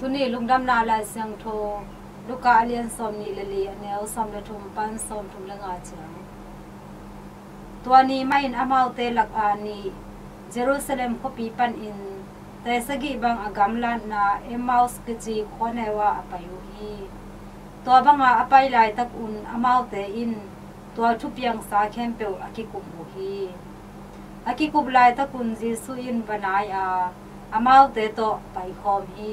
ตุนี่ลุงดำนาลายเสียงโทลูกกาเลียนสมนี่เลลีเนวสมเลทุมปันสมทุมละงาเจียงตัวนี้ไม่อินอามาเตลักอานีเยรูซาเล็มขปีปันอินแต่สกิบังอากามลานนาเอมาสกจีคนเอวาอปายุฮีตัวบังอาอปายลายตักอุนอามาเตอินตัวทุบยังสาเข้มเปวอกิกุมหูฮีอกิกุบลายตักุนจีสุอินปนายอาอามาเตโตไปคอมฮี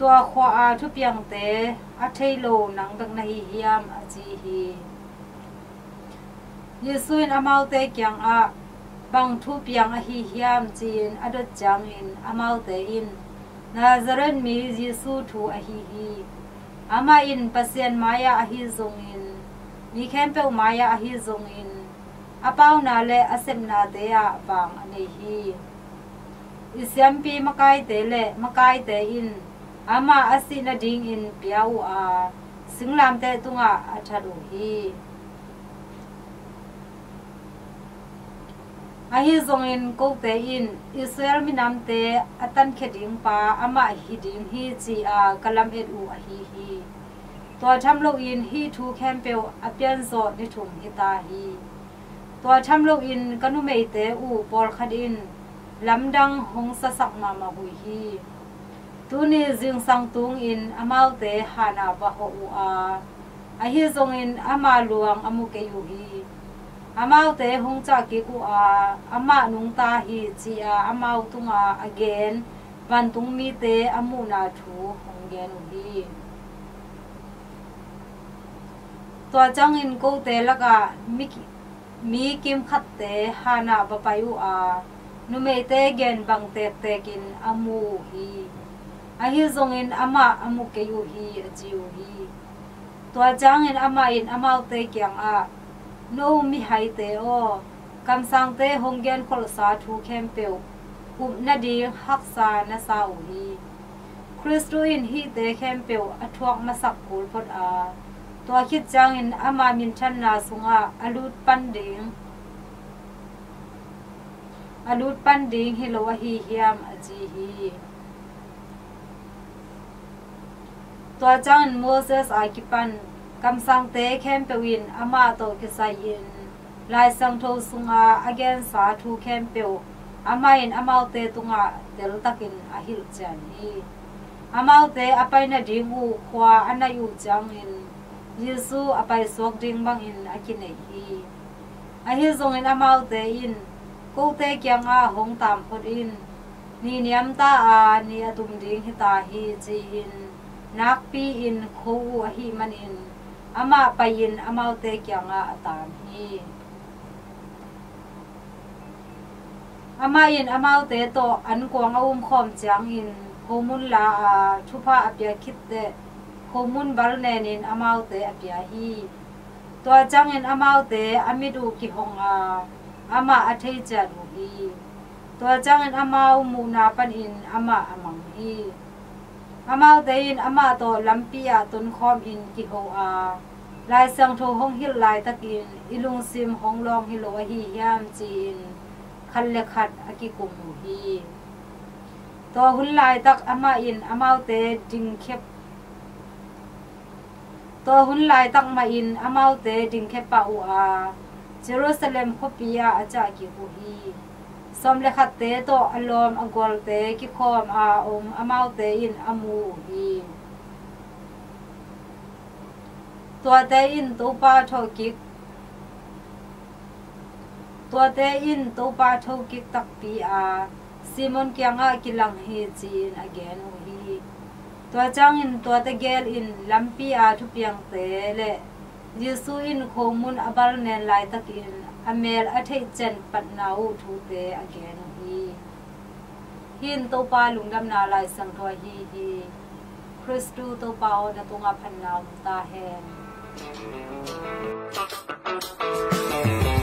ตัวขวาทุเปียงเตะอัทโลนังดังนฮิยามอจีฮีเยซูนอามาเตกยงอาบังทุเปียงอหิยามจีนอดจังอินอามาเตอินนาซาเรนมีเยซูทูอหิฮีอามาอินปเซียนมายาอหิซงอินมีแคมเปอมายาอหิซงอินอาเป้านาเลอเซมนาเตยาบังอันฮีอิสยามปีมกายเตเลมกายเตอิน ama asina ding in piau a singlam te tunga athadu hi ahi zongin ko te in israel minam te atan kheding pa ama hi ding hi chi a kalam et u a hi hi to tham lo in hi thu khem pe apian zo ni thum hi ta hi to tham lo in kanu mei te u por khadin lamdang hong sa sak ma ma hui hi tuni jing sangtung in amalte hana ba ho a. A hi zong in ama luang amu ke yu hi amalte hung cha ki ku a. Ama nung ta hi chi a amau tunga again. Van tung mi te amu na thu hong gen u hi. ตัวจังอินกูเตละกะมิมีกิมขัดเตฮานาบะไปอุอานุเมเตเกนบังเตเตกินอมูฮี hi zong in ama amu ke yu hi a chiu hi to chang in ama in amau te kyang a no mi hai te o kam sang te honggen khol sa thu khem peu kum na di hak sa na sa u hi kristo in hi te khem peu athuak ma sak kul phot a to khit chang in ama min than na sunga alut pan ding alut pan ding hi lo hi hiam aji hi ตัวจังโมเสสอากิปันกำสังเตเข้มเปวินอามาโตกิไซยินลายสังโทสุงอาอเกนสาทูเข้มเปียวอามาอินอามาเตตุงอาเดลตักินอาฮิลจันฮีอามาเตอไยนดิงูควาอันนายูจังอินยิสูอไยสวกดิงบังอินอากินเอฮีอาฮิจงอินอามาเตอินกูเตเกียงอาหงตามพอดอินนี่เนียมตาอานี่อตุมดิงฮิตาฮีจีอิน นักปีอินคูหิมันอินอามาไปยินอามาเตกยังอาตามฮีอามาอินอามาเตโตอันกวงอุ้มคอมจังอินโฮมุนลาชุพาอภิยคิดเตโฮมุนบาลเนนินอามาเตอภิยฮีตัวจังอินอามาเตอามิดูกิฮงอาอามาอเทจารุฮีตัวจังอินอามาอุมูนาปันอินอามาอามังฮี te in ama to lampia tun khom in ki ho a lai sang tho hong hil lai takin ilung sim hong long hi lo hi yam chin khal le khat aki kum hi to hul lai tak ama in amau te ding khep to hun lai tak ma in amau te ding khep pa u a jerusalem khopia acha ki hu hi สมเลขัดเตโตอารมณ์อังกอลเตกิคอมอาอมอเมาเตอินอามูฮีตัวเตอินตุปาโทกิกตัวเตอินตุปาโทกิกตักปีอาซีมอนกียงอากิลังเฮจีนอเกนฮีตัวจังอินตัวเตเกลอินลัมปีอาทุเปียงเตเละ ยืสู้อินโคมุนอบาลแนนลายตะกินอเมรอเทเจนปัดนาวทูเปอเกนฮีฮินโตปาลุงดำนาลายสังทวฮีฮีคริสตูโตปาอดตุงอพันนาวตาแหง Thank you.